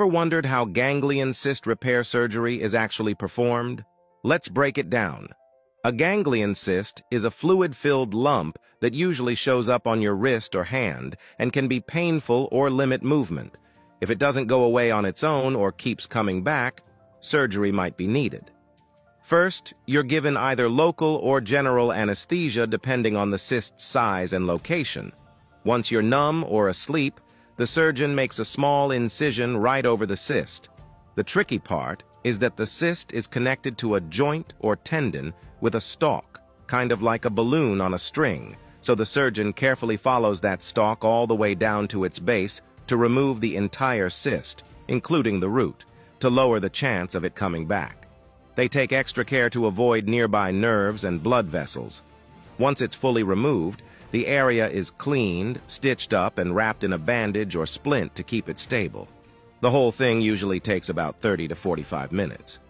Ever wondered how ganglion cyst repair surgery is actually performed? Let's break it down. A ganglion cyst is a fluid-filled lump that usually shows up on your wrist or hand and can be painful or limit movement. If it doesn't go away on its own or keeps coming back, surgery might be needed. First, you're given either local or general anesthesia depending on the cyst's size and location. Once you're numb or asleep, the surgeon makes a small incision right over the cyst. The tricky part is that the cyst is connected to a joint or tendon with a stalk, kind of like a balloon on a string, so the surgeon carefully follows that stalk all the way down to its base to remove the entire cyst, including the root, to lower the chance of it coming back. They take extra care to avoid nearby nerves and blood vessels. Once it's fully removed, the area is cleaned, stitched up, and wrapped in a bandage or splint to keep it stable. The whole thing usually takes about 30 to 45 minutes.